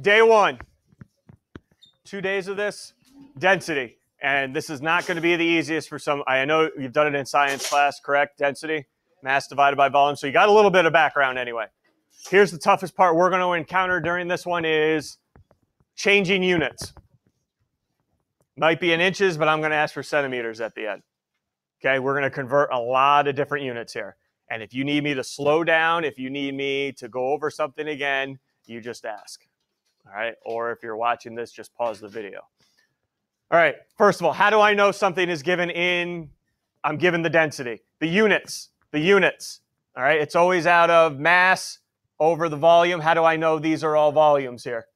day one. Two days of this, density. And this is not going to be the easiest for some. I know you've done it in science class, correct? Density, mass divided by volume. So you got a little bit of background anyway. Here's the toughest part we're going to encounter during this one is changing units. Might be in inches, but I'm going to ask for centimeters at the end. Okay, we're going to convert a lot of different units here. And if you need me to slow down, if you need me to go over something again, you just ask. All right, or if you're watching this, just pause the video. All right, first of all, how do I know something is given in, I'm given the density? The units, the units. All right, it's always out of mass over the volume. How do I know these are all volumes here?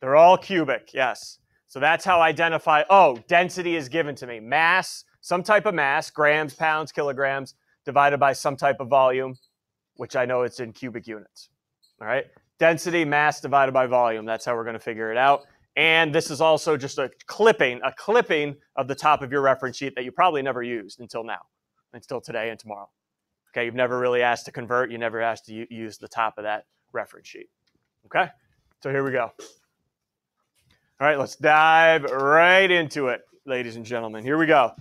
They're all cubic, yes. So that's how I identify, oh, density is given to me. Mass, some type of mass, grams, pounds, kilograms, divided by some type of volume, which I know it's in cubic units. All right. Density, mass divided by volume. That's how we're going to figure it out. And this is also just a clipping, a clipping of the top of your reference sheet that you probably never used until now, until today and tomorrow. Okay, you've never really asked to convert. You never asked to use the top of that reference sheet. Okay, so here we go. All right, let's dive right into it, ladies and gentlemen. Here we go.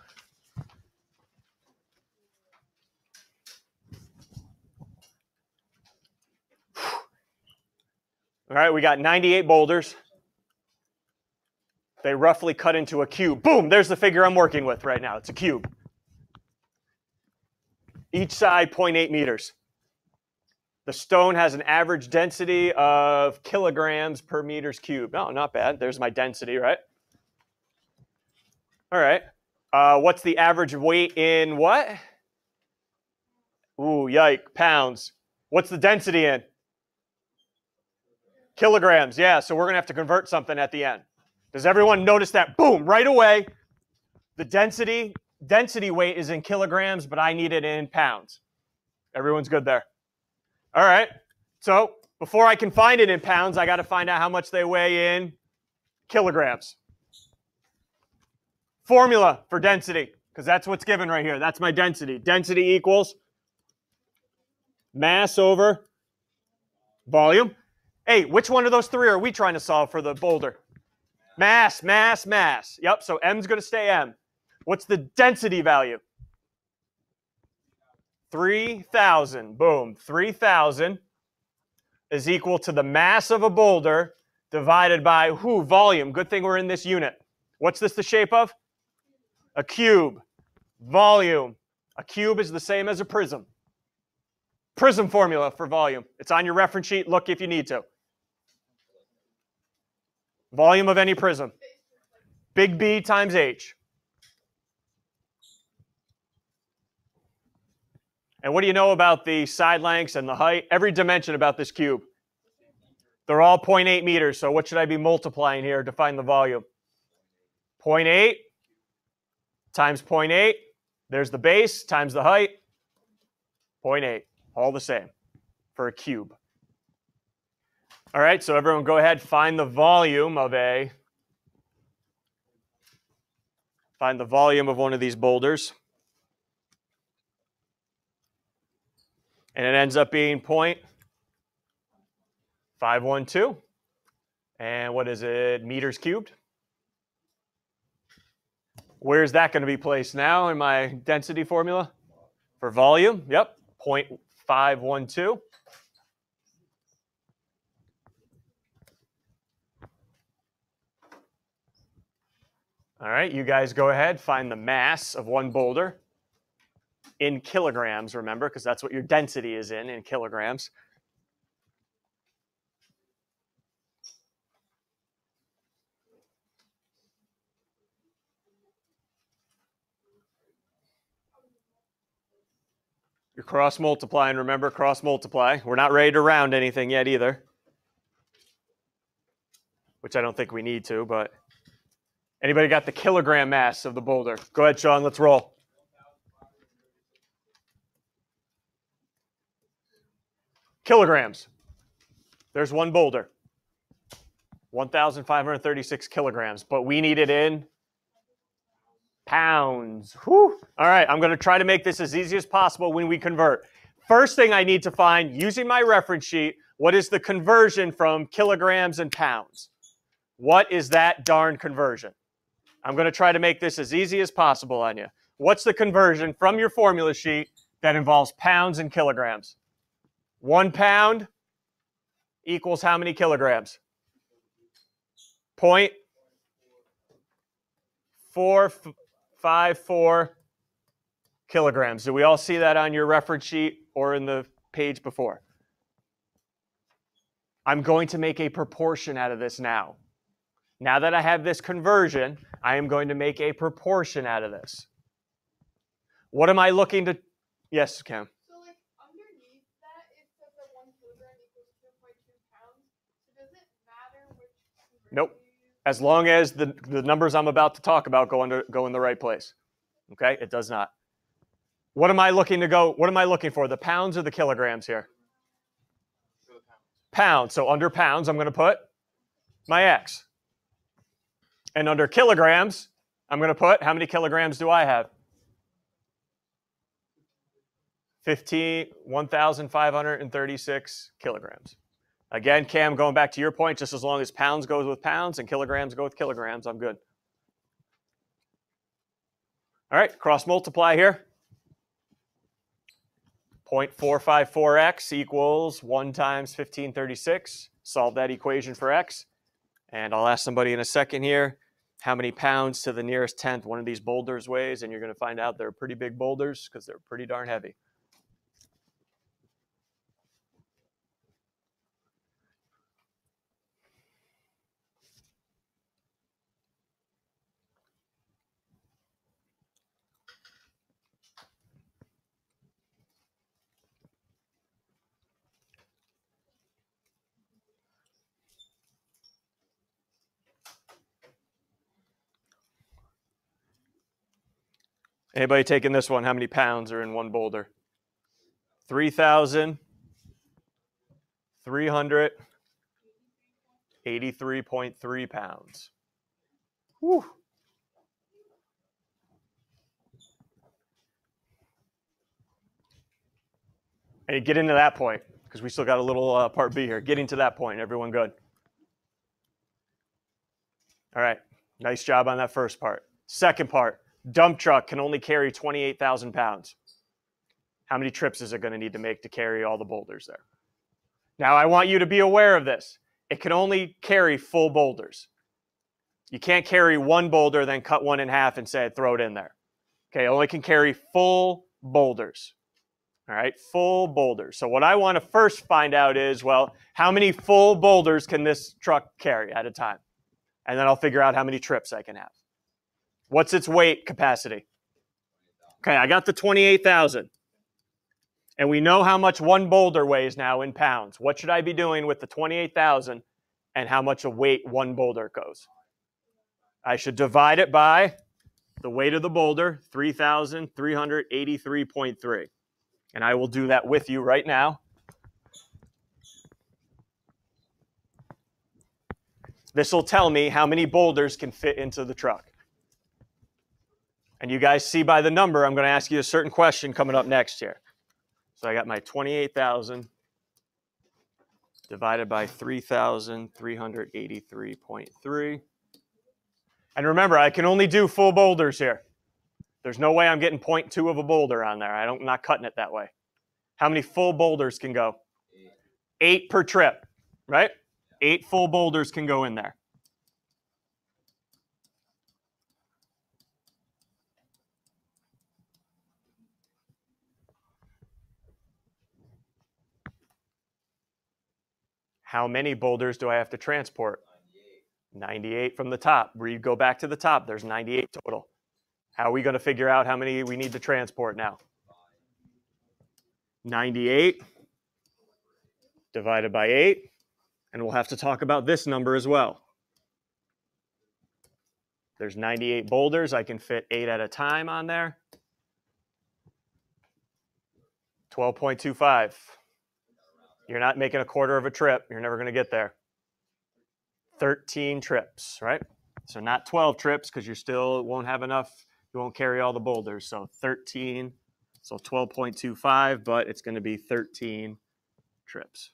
All right, we got 98 boulders. They roughly cut into a cube. Boom, there's the figure I'm working with right now. It's a cube. Each side 0.8 meters. The stone has an average density of kilograms per meters cubed. No, not bad. There's my density, right? All right. Uh, what's the average weight in what? Ooh, yike, pounds. What's the density in? Kilograms, yeah. So we're going to have to convert something at the end. Does everyone notice that? Boom, right away. The density density weight is in kilograms, but I need it in pounds. Everyone's good there. All right. So before I can find it in pounds, I got to find out how much they weigh in kilograms. Formula for density, because that's what's given right here. That's my density. Density equals mass over volume. Hey, which one of those three are we trying to solve for the boulder? Mass, mass, mass. Yep, so M's going to stay M. What's the density value? 3,000. Boom. 3,000 is equal to the mass of a boulder divided by who? Volume. Good thing we're in this unit. What's this the shape of? A cube. Volume. A cube is the same as a prism. Prism formula for volume. It's on your reference sheet. Look if you need to. Volume of any prism. Big B times H. And what do you know about the side lengths and the height? Every dimension about this cube. They're all 0.8 meters, so what should I be multiplying here to find the volume? 0.8 times 0.8. There's the base times the height. 0.8. All the same for a cube. All right, so everyone go ahead, find the volume of a, find the volume of one of these boulders. And it ends up being 0.512. And what is it, meters cubed? Where's that going to be placed now in my density formula? For volume, yep, 0.512. All right, you guys go ahead, find the mass of one boulder in kilograms, remember, because that's what your density is in, in kilograms. You're cross multiplying, remember, cross multiply. We're not ready to round anything yet either, which I don't think we need to, but Anybody got the kilogram mass of the boulder? Go ahead, Sean. Let's roll. Kilograms. There's one boulder. 1,536 kilograms, but we need it in pounds. Whew. All right, I'm going to try to make this as easy as possible when we convert. First thing I need to find using my reference sheet, what is the conversion from kilograms and pounds? What is that darn conversion? I'm going to try to make this as easy as possible on you. What's the conversion from your formula sheet that involves pounds and kilograms? One pound equals how many kilograms? Point four five four kilograms. Do we all see that on your reference sheet or in the page before? I'm going to make a proportion out of this now. Now that I have this conversion, I am going to make a proportion out of this. What am I looking to? Yes, Cam. So like underneath that, it says that one kilogram equals two point two pounds. So does it matter which conversion Nope. As long as the, the numbers I'm about to talk about go under go in the right place. Okay, it does not. What am I looking to go? What am I looking for? The pounds or the kilograms here? Pounds. So under pounds, I'm going to put my x. And under kilograms, I'm going to put how many kilograms do I have? 15, 1,536 kilograms. Again, Cam, going back to your point, just as long as pounds goes with pounds and kilograms go with kilograms, I'm good. All right, cross multiply here. 0.454x equals 1 times 1536. Solve that equation for x. And I'll ask somebody in a second here how many pounds to the nearest tenth one of these boulders weighs, and you're going to find out they're pretty big boulders because they're pretty darn heavy. Anybody taking this one? How many pounds are in one boulder? 3,383.3 pounds. Whew. And get into that point because we still got a little uh, part B here. Getting to that point, everyone good? All right, nice job on that first part. Second part, dump truck can only carry 28,000 pounds. How many trips is it going to need to make to carry all the boulders there? Now, I want you to be aware of this. It can only carry full boulders. You can't carry one boulder, then cut one in half and say, throw it in there. Okay, only can carry full boulders. All right, full boulders. So, what I want to first find out is, well, how many full boulders can this truck carry at a time? And then I'll figure out how many trips I can have. What's its weight capacity? Okay, I got the 28,000. And we know how much one boulder weighs now in pounds. What should I be doing with the 28,000 and how much a weight one boulder goes? I should divide it by the weight of the boulder, 3,383.3. And I will do that with you right now. This will tell me how many boulders can fit into the truck. And you guys see by the number, I'm going to ask you a certain question coming up next here. So I got my 28,000 divided by 3,383.3. And remember, I can only do full boulders here. There's no way I'm getting 0.2 of a boulder on there. I don't, I'm not cutting it that way. How many full boulders can go? Eight per trip, right? Eight full boulders can go in there. How many boulders do I have to transport? 98 from the top. Read, go back to the top. There's 98 total. How are we going to figure out how many we need to transport now? 98 divided by 8. And we'll have to talk about this number as well. There's 98 boulders. I can fit 8 at a time on there. 12.25. You're not making a quarter of a trip. You're never going to get there. 13 trips, right? So not 12 trips because you still won't have enough. You won't carry all the boulders. So 13 So 12.25, but it's going to be 13 trips.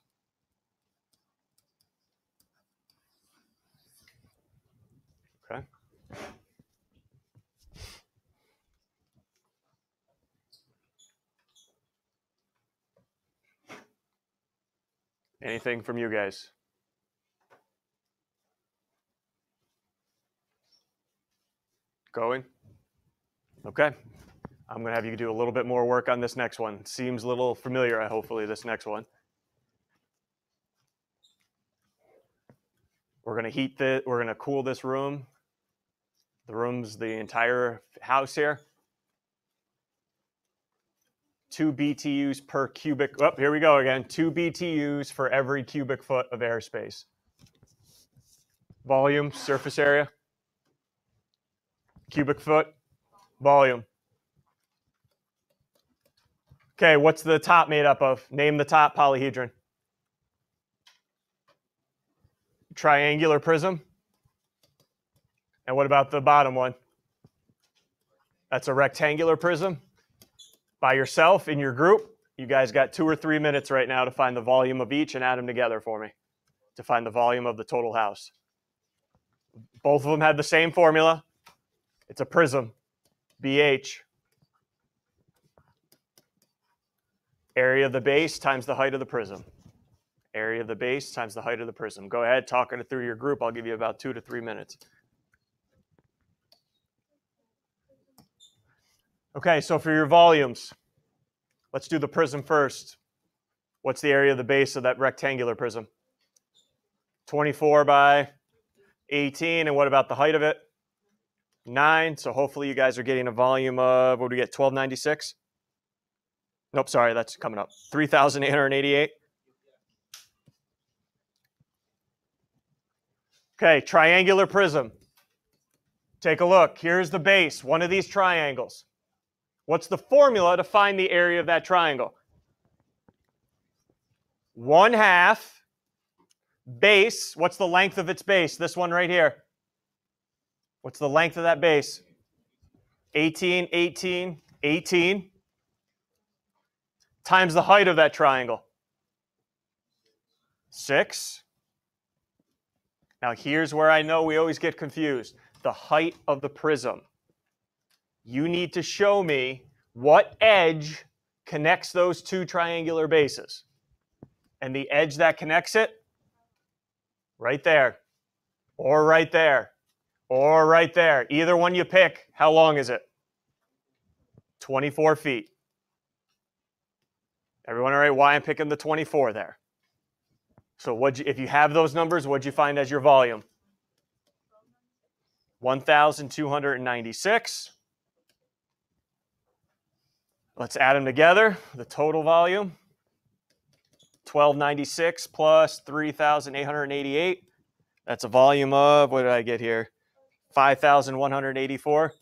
Okay. Anything from you guys? Going? Okay. I'm going to have you do a little bit more work on this next one. Seems a little familiar, uh, hopefully, this next one. We're going to heat the, we're going to cool this room. The room's the entire house here. Two BTUs per cubic, oh, here we go again. Two BTUs for every cubic foot of airspace. Volume, surface area. Cubic foot, volume. Okay, what's the top made up of? Name the top polyhedron. Triangular prism. And what about the bottom one? That's a rectangular prism. By yourself in your group, you guys got two or three minutes right now to find the volume of each and add them together for me to find the volume of the total house. Both of them have the same formula. It's a prism, BH. Area of the base times the height of the prism. Area of the base times the height of the prism. Go ahead, talking it through your group. I'll give you about two to three minutes. Okay, so for your volumes, let's do the prism first. What's the area of the base of that rectangular prism? 24 by 18. And what about the height of it? 9. So hopefully you guys are getting a volume of, what do we get, 1296? Nope, sorry, that's coming up. 3,888. Okay, triangular prism. Take a look. Here's the base, one of these triangles. What's the formula to find the area of that triangle? 1 half base. What's the length of its base? This one right here. What's the length of that base? 18, 18, 18 times the height of that triangle. 6. Now here's where I know we always get confused. The height of the prism. You need to show me what edge connects those two triangular bases. And the edge that connects it, right there, or right there, or right there. Either one you pick, how long is it? 24 feet. Everyone all right? Why I'm picking the 24 there? So what if you have those numbers, what'd you find as your volume? 1,296. Let's add them together. The total volume, 1296 plus 3,888. That's a volume of, what did I get here? 5,184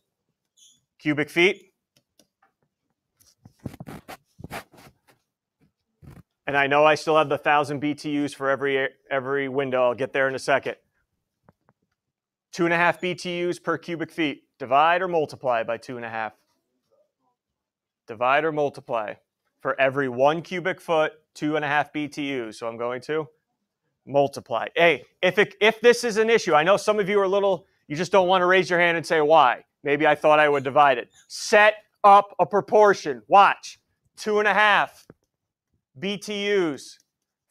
cubic feet. And I know I still have the 1,000 BTUs for every, every window. I'll get there in a second. Two and a half BTUs per cubic feet. Divide or multiply by two and a half. Divide or multiply. For every one cubic foot, two and a half BTUs. So I'm going to multiply. Hey, if, it, if this is an issue, I know some of you are a little, you just don't want to raise your hand and say why. Maybe I thought I would divide it. Set up a proportion. Watch. Two and a half BTUs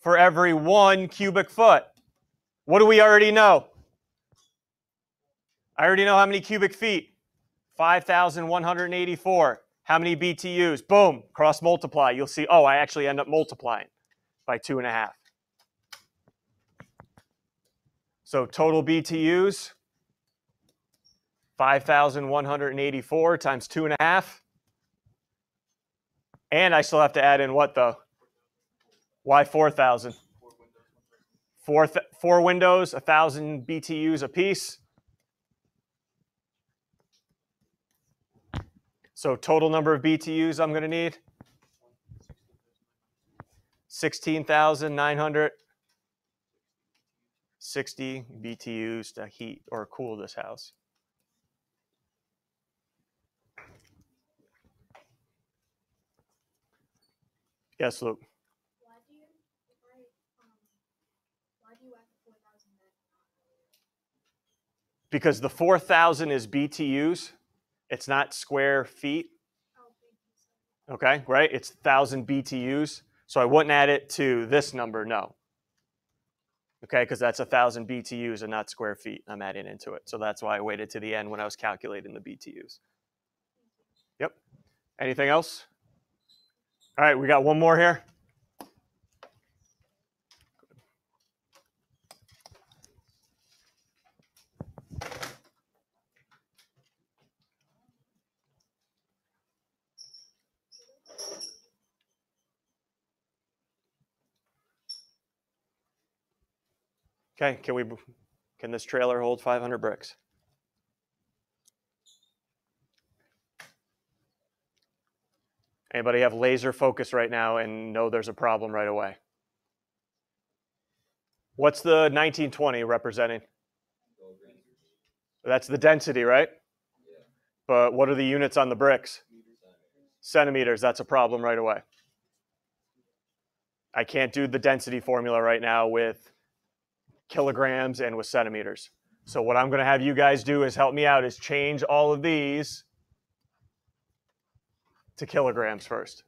for every one cubic foot. What do we already know? I already know how many cubic feet. 5,184. How many BTUs? Boom, cross multiply. You'll see, oh, I actually end up multiplying by two and a half. So total BTUs, 5,184 times two and a half. And I still have to add in what though? Why 4,000? Four, four windows, 1,000 BTUs apiece. So total number of BTUs I'm going to need? 16,960 BTUs to heat or cool this house. Yes, Luke. Why do you, if um, why do you add four thousand? Because the 4,000 is BTUs, it's not square feet. Oh, thank you, sir. Okay, right? It's 1,000 BTUs. So I wouldn't add it to this number, no. Okay, because that's 1,000 BTUs and not square feet. I'm adding into it. So that's why I waited to the end when I was calculating the BTUs. Yep. Anything else? All right, we got one more here. Okay, can we can this trailer hold 500 bricks? Anybody have laser focus right now and know there's a problem right away? What's the 1920 representing? That's the density, right? But what are the units on the bricks? Centimeters, that's a problem right away. I can't do the density formula right now with kilograms and with centimeters. So what I'm going to have you guys do is help me out is change all of these to kilograms first.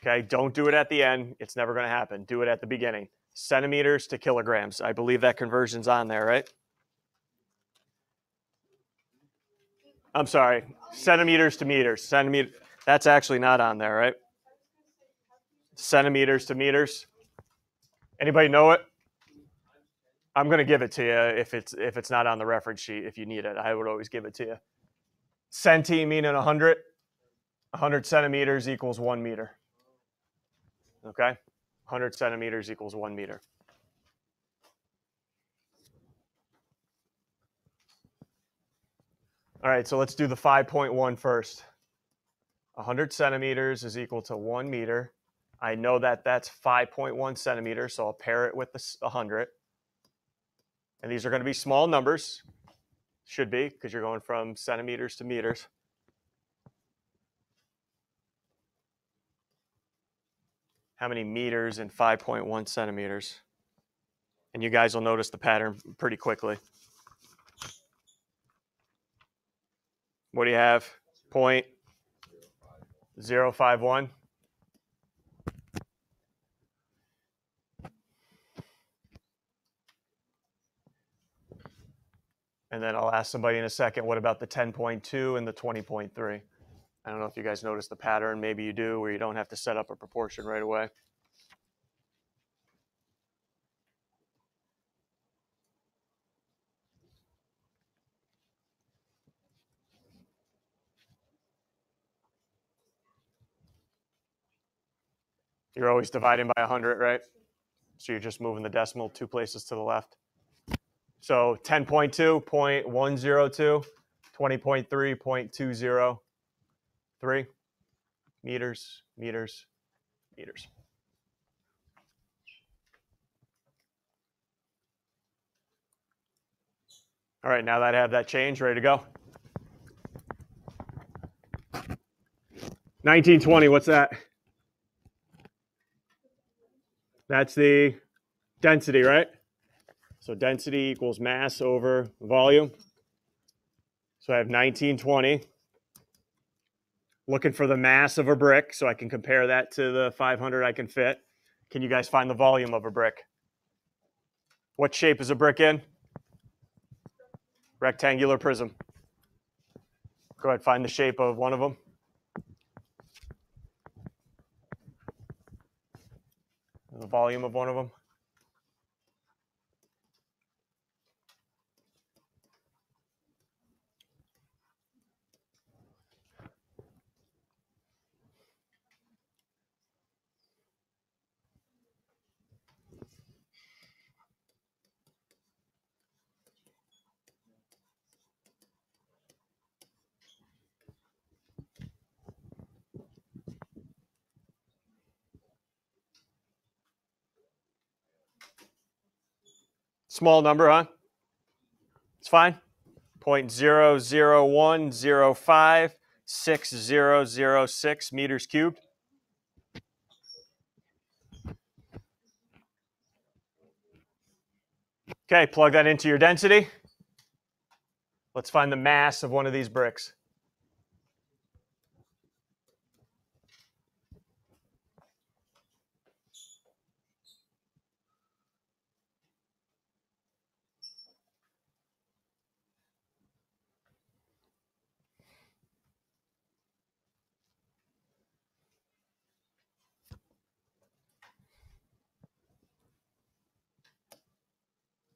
Okay, don't do it at the end. It's never going to happen. Do it at the beginning. Centimeters to kilograms. I believe that conversion's on there, right? I'm sorry, centimeters to meters. Centimeter. That's actually not on there, right? Centimeters to meters. Anybody know it? I'm going to give it to you if it's if it's not on the reference sheet. If you need it, I would always give it to you. Centi meaning 100. 100 centimeters equals one meter. Okay? 100 centimeters equals one meter. All right, so let's do the 5.1 first. 100 centimeters is equal to one meter. I know that that's 5.1 centimeters, so I'll pair it with the 100. And these are going to be small numbers. Should be, because you're going from centimeters to meters. how many meters in 5.1 centimeters. And you guys will notice the pattern pretty quickly. What do you have? Point zero five one. And then I'll ask somebody in a second, what about the 10.2 and the 20.3? I don't know if you guys noticed the pattern. Maybe you do, where you don't have to set up a proportion right away. You're always dividing by 100, right? So you're just moving the decimal two places to the left. So 10.2, 0.102, 20.3, 0.203 meters, meters, meters. All right, now that I have that change, ready to go. 1920, what's that? That's the density, right? So density equals mass over volume. So I have 1920. Looking for the mass of a brick so I can compare that to the 500 I can fit. Can you guys find the volume of a brick? What shape is a brick in? Rectangular prism. Go ahead, find the shape of one of them. The volume of one of them. small number, huh? It's fine. 0.00105 meters cubed. Okay, plug that into your density. Let's find the mass of one of these bricks.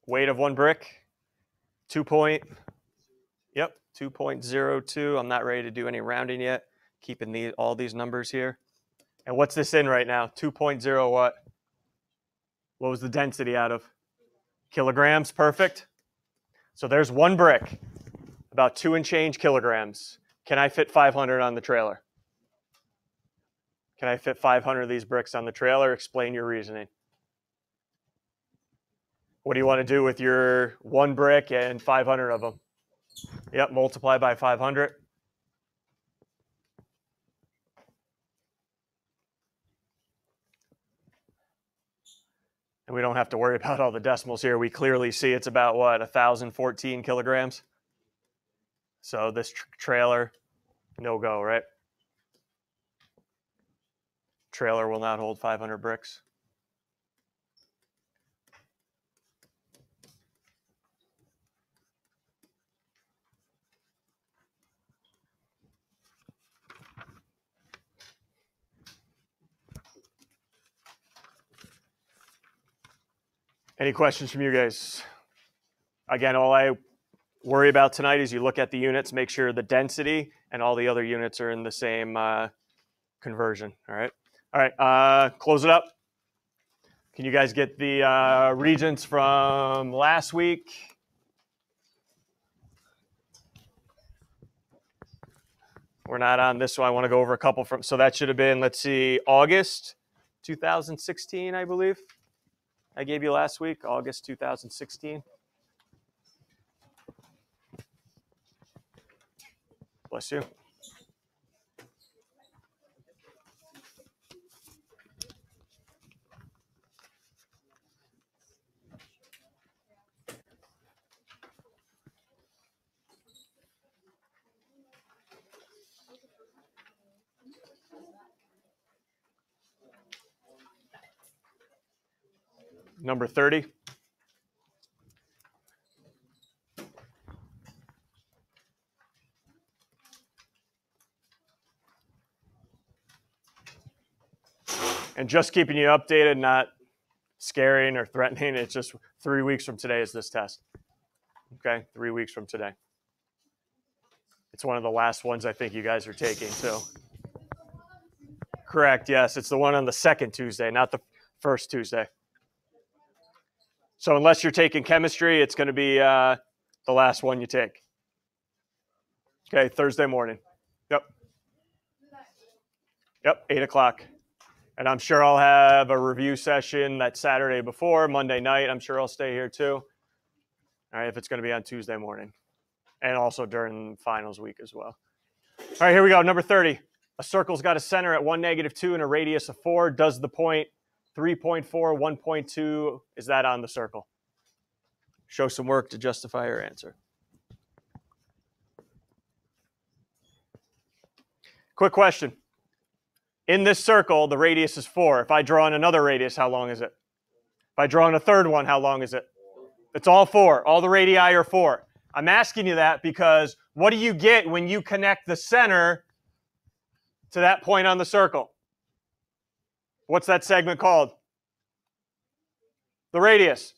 Weight of one brick, two point, yep, 2.02. I'm not ready to do any rounding yet, keeping the, all these numbers here. And what's this in right now? 2.0 what? What was the density out of? Kilograms, perfect. So there's one brick, about two and change kilograms. Can I fit 500 on the trailer? Can I fit 500 of these bricks on the trailer? Explain your reasoning. What do you want to do with your one brick and 500 of them? Yep, multiply by 500. And we don't have to worry about all the decimals here. We clearly see it's about what, 1,014 kilograms? So this tr- trailer, no go, right? Trailer will not hold 500 bricks. Any questions from you guys? Again, all I worry about tonight is you look at the units, make sure the density and all the other units are in the same uh, conversion. All right. All right. Uh, close it up. Can you guys get the uh, regents from last week? We're not on this one. I want to go over a couple from. So that should have been, let's see, August 2016, I believe. I gave you last week, August 2016. Bless you. Number 30. And just keeping you updated, not scaring or threatening. It's just three weeks from today is this test. Okay, three weeks from today. It's one of the last ones I think you guys are taking. So, correct. Yes, it's the one on the second Tuesday, not the first Tuesday. So unless you're taking chemistry, it's going to be uh, the last one you take. Okay, Thursday morning. Yep. Yep, eight o'clock. And I'm sure I'll have a review session that Saturday before, Monday night. I'm sure I'll stay here too. All right, if it's going to be on Tuesday morning. And also during finals week as well. All right, here we go. Number 30. A circle's got a center at 1, negative 2, and a radius of 4. Does the point 3.4, 1.2, is that on the circle? Show some work to justify your answer. Quick question. In this circle, the radius is 4. If I draw in another radius, how long is it? If I draw in a third one, how long is it? It's all 4. All the radii are 4. I'm asking you that because what do you get when you connect the center to that point on the circle? What's that segment called? The radius.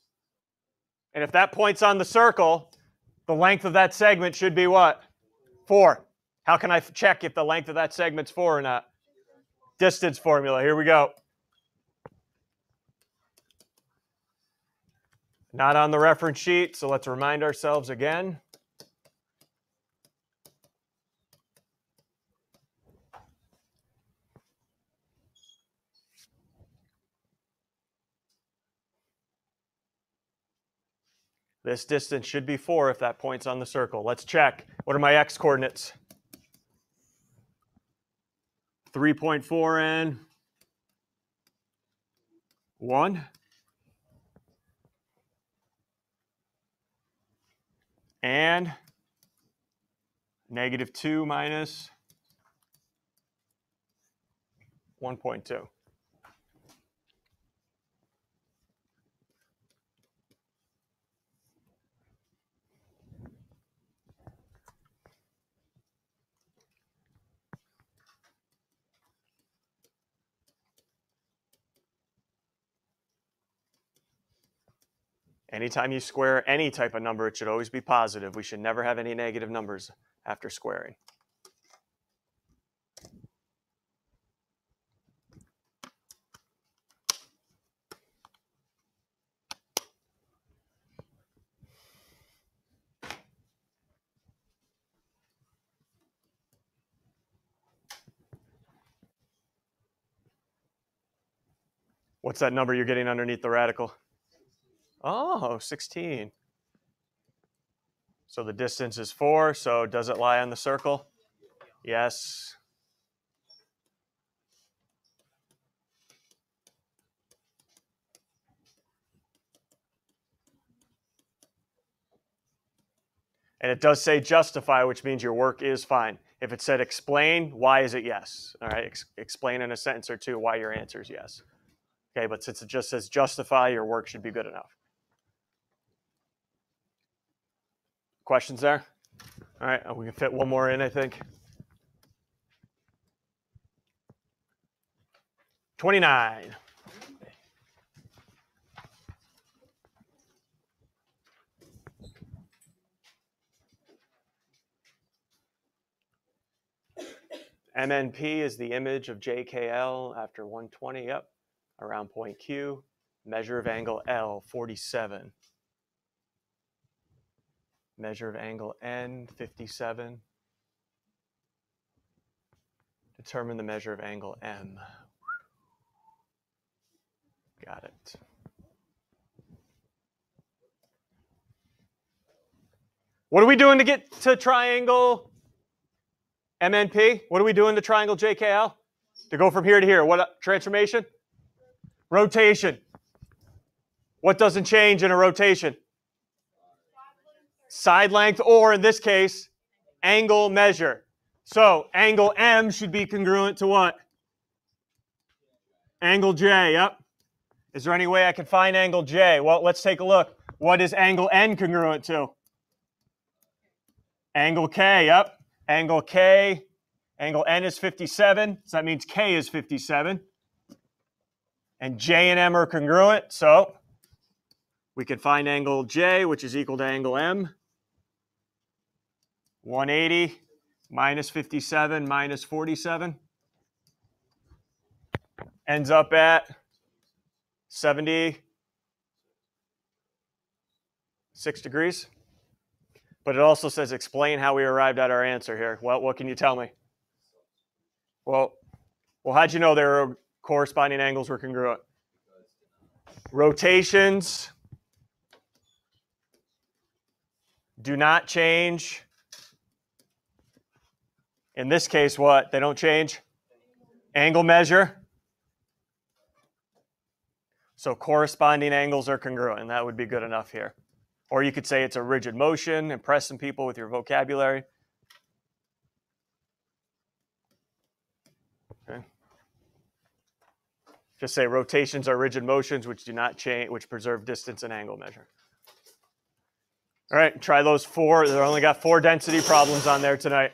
And if that point's on the circle, the length of that segment should be what? Four. How can I check if the length of that segment's four or not? Distance formula. Here we go. Not on the reference sheet, so let's remind ourselves again. This distance should be 4 if that point's on the circle. Let's check. What are my x coordinates? 3.4 and 1. and negative 2 minus 1.2. Anytime you square any type of number, it should always be positive. We should never have any negative numbers after squaring. What's that number you're getting underneath the radical? Oh, 16. So the distance is 4, so does it lie on the circle? Yes. And it does say justify, which means your work is fine. If it said explain, why is it yes? All right, Ex- explain in a sentence or two why your answer is yes. Okay, but since it just says justify, your work should be good enough. Questions there? All right, we can fit one more in, I think. 29. MNP is the image of JKL after 120, yep, around point Q. Measure of angle L, 47. Measure of angle N, 57. Determine the measure of angle M. Got it. What are we doing to get to triangle MNP? What are we doing to triangle JKL? To go from here to here. What uh, transformation? Rotation. What doesn't change in a rotation? Side length, or in this case, angle measure. So angle M should be congruent to what? Angle J, yep. Is there any way I can find angle J? Well, let's take a look. What is angle N congruent to? Angle K, yep. Angle K, angle N is 57, so that means K is 57. And J and M are congruent, so we can find angle J, which is equal to angle M. 180 minus 57 minus 47 ends up at 76 degrees. But it also says explain how we arrived at our answer here. Well, what can you tell me? Well, well, how'd you know their corresponding angles were congruent? Rotations do not change. In this case, what? They don't change? Angle measure. So corresponding angles are congruent, and that would be good enough here. Or you could say it's a rigid motion, impressing people with your vocabulary. Okay. Just say rotations are rigid motions which do not change, which preserve distance and angle measure. All right, try those four. They only got four density problems on there tonight.